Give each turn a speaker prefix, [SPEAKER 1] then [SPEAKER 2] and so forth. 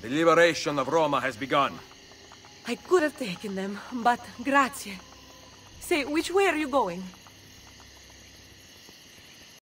[SPEAKER 1] The liberation of Roma has begun.
[SPEAKER 2] I could have taken them, but grazie. Say, which way are you going?